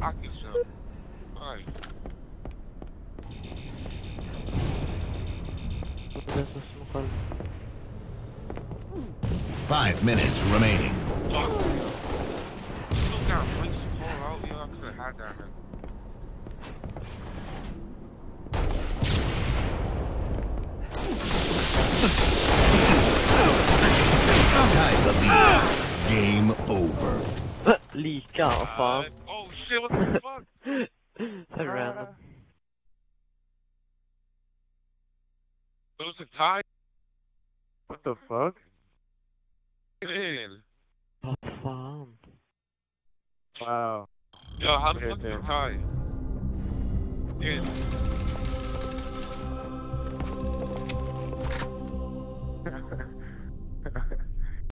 pocket some. Right. Biraz da smoke aldım. Five minutes remaining. Fuck. Still to call out, yo. I could have had that, man. Tied the lead. Game over. Lika, fan. Oh shit, what the fuck? Så random. Those are tied What the fuck? in. Vad fan? Wow. Yo, how the Okay, fuck is damn. it tied?